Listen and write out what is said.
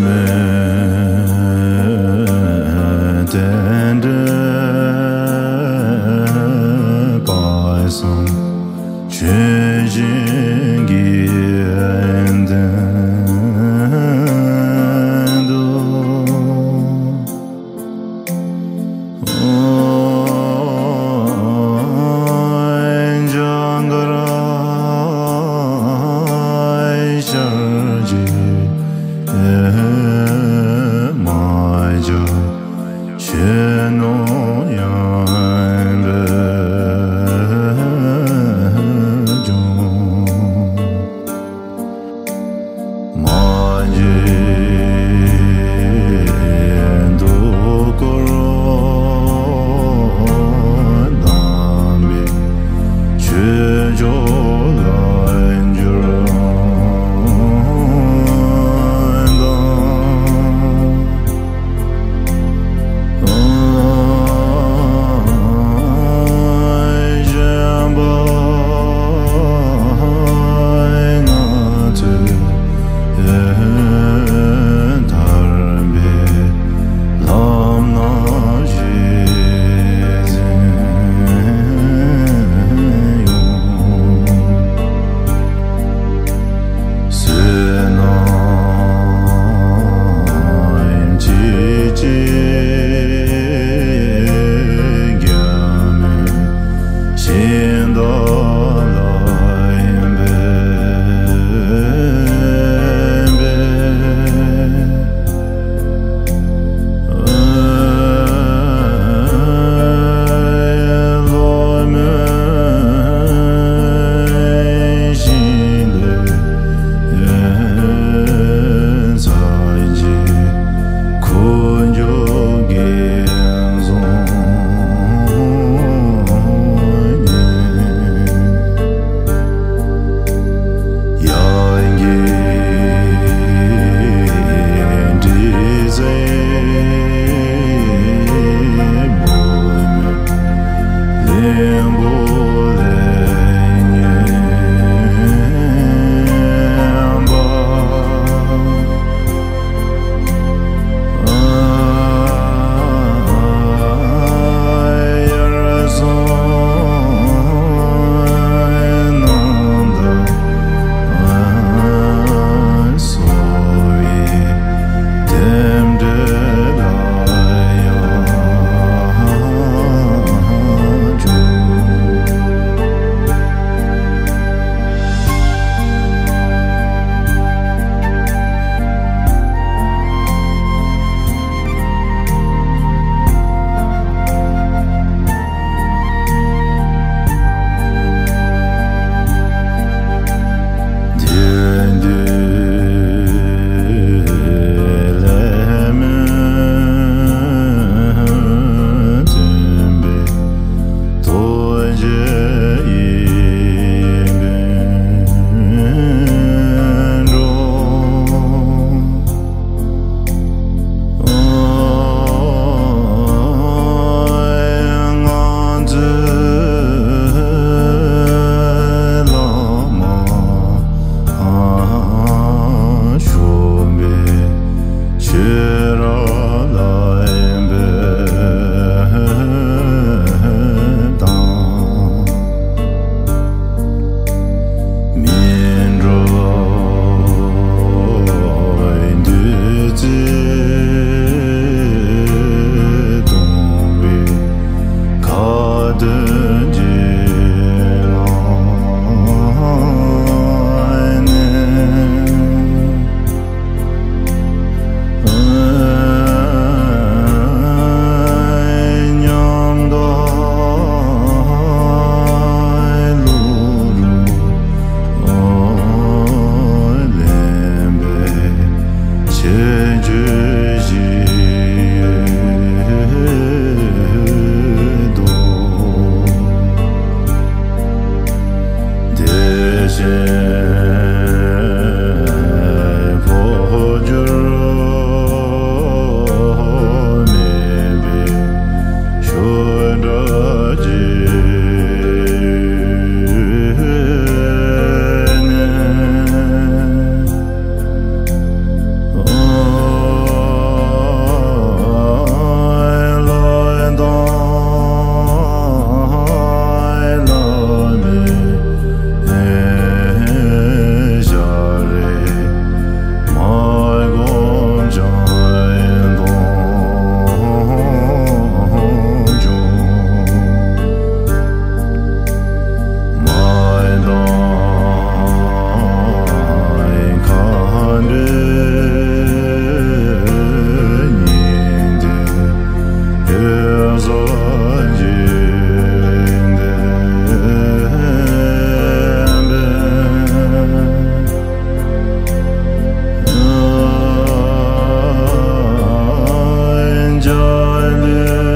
time yu jo la Amen.